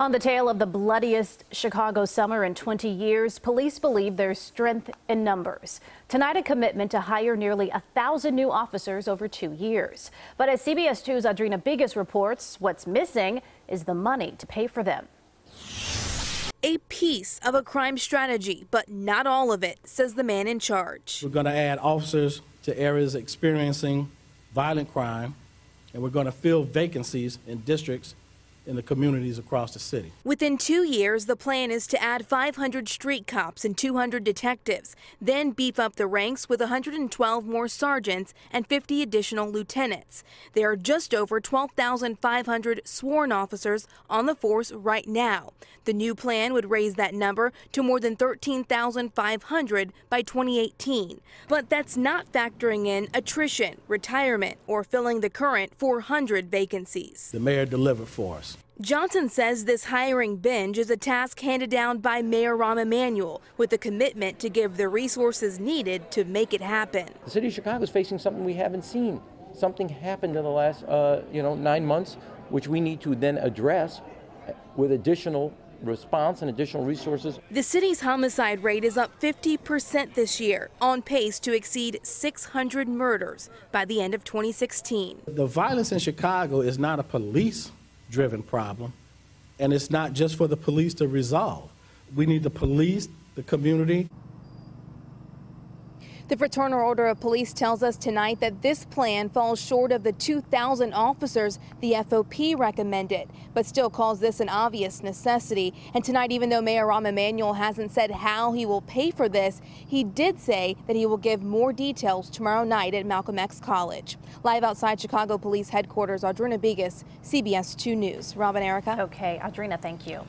On the tail of the bloodiest Chicago summer in 20 years, police believe there's strength in numbers. Tonight, a commitment to hire nearly a thousand new officers over two years. But as CBS 2's Audrina Bigos reports, what's missing is the money to pay for them. A piece of a crime strategy, but not all of it, says the man in charge. We're going to add officers to areas experiencing violent crime, and we're going to fill vacancies in districts in the communities across the city. Within two years, the plan is to add 500 street cops and 200 detectives, then beef up the ranks with 112 more sergeants and 50 additional lieutenants. There are just over 12,500 sworn officers on the force right now. The new plan would raise that number to more than 13,500 by 2018. But that's not factoring in attrition, retirement, or filling the current 400 vacancies. The mayor delivered for us. Johnson says this hiring binge is a task handed down by Mayor Rahm Emanuel with a commitment to give the resources needed to make it happen. The city of Chicago is facing something we haven't seen. Something happened in the last, uh, you know, nine months, which we need to then address with additional response and additional resources. The city's homicide rate is up 50% this year, on pace to exceed 600 murders by the end of 2016. The violence in Chicago is not a police driven problem, and it's not just for the police to resolve. We need the police, the community, the Fraternal Order of Police tells us tonight that this plan falls short of the 2,000 officers the FOP recommended, but still calls this an obvious necessity. And tonight, even though Mayor Rahm Emanuel hasn't said how he will pay for this, he did say that he will give more details tomorrow night at Malcolm X College. Live outside Chicago Police Headquarters, Audrina Bigos, CBS 2 News. Robin Erica. Okay, Audrina, thank you.